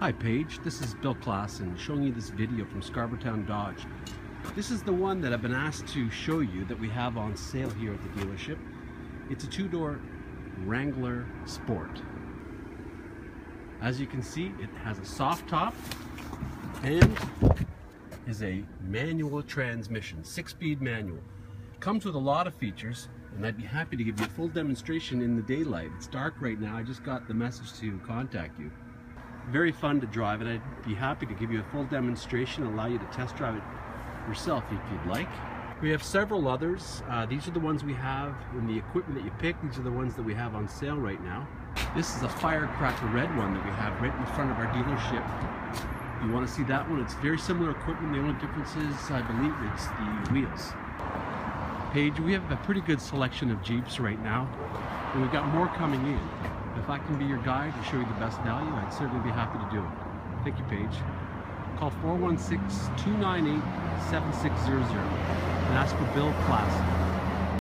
Hi Paige, this is Bill Klassen showing you this video from Scarbourtown Dodge. This is the one that I've been asked to show you that we have on sale here at the dealership. It's a two-door Wrangler Sport. As you can see, it has a soft top and is a manual transmission, six-speed manual. Comes with a lot of features and I'd be happy to give you a full demonstration in the daylight. It's dark right now, I just got the message to contact you very fun to drive and I'd be happy to give you a full demonstration allow you to test drive it yourself if you'd like. We have several others. Uh, these are the ones we have in the equipment that you pick. These are the ones that we have on sale right now. This is a firecracker red one that we have right in front of our dealership. You want to see that one? It's very similar equipment. The only difference is, I believe, it's the wheels. Paige, we have a pretty good selection of Jeeps right now, and we've got more coming in. If I can be your guide to show you the best value, I'd certainly be happy to do it. Thank you, Paige. Call 416-298-7600 and ask for Bill Klassen.